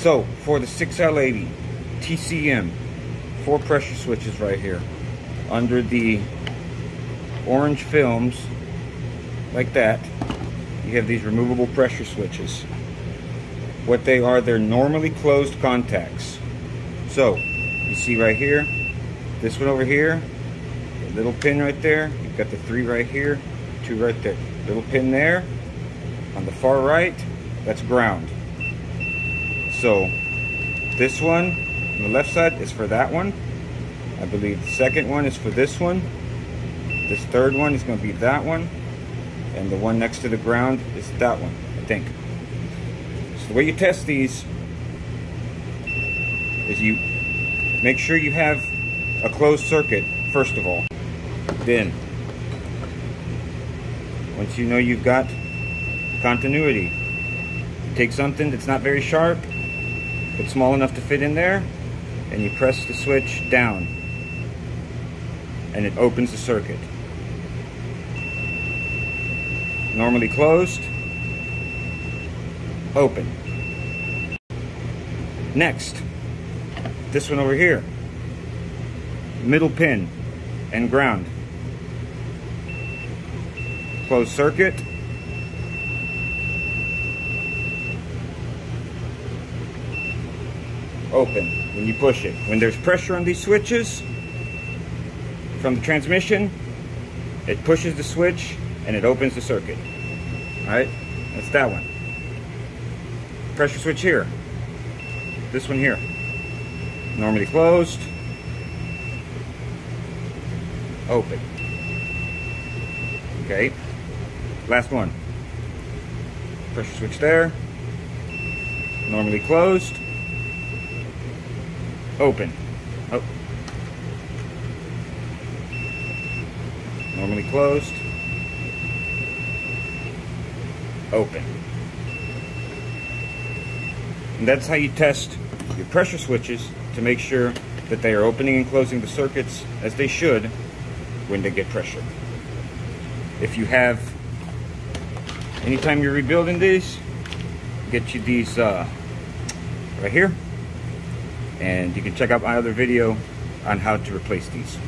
So, for the 6L80 TCM, four pressure switches right here. Under the orange films, like that, you have these removable pressure switches. What they are, they're normally closed contacts. So, you see right here, this one over here, little pin right there, you've got the three right here, two right there. Little pin there, on the far right, that's ground. So, this one on the left side is for that one. I believe the second one is for this one. This third one is going to be that one. And the one next to the ground is that one, I think. So the way you test these is you make sure you have a closed circuit, first of all. Then, once you know you've got continuity, take something that's not very sharp, but small enough to fit in there, and you press the switch down, and it opens the circuit. Normally closed, open. Next, this one over here, middle pin and ground. Closed circuit. Open when you push it. When there's pressure on these switches from the transmission, it pushes the switch and it opens the circuit. Alright, that's that one. Pressure switch here. This one here. Normally closed. Open. Okay. Last one. Pressure switch there. Normally closed. Open. Oh. Normally closed. Open. And that's how you test your pressure switches to make sure that they are opening and closing the circuits as they should when they get pressure. If you have anytime you're rebuilding these get you these uh, right here and you can check out my other video on how to replace these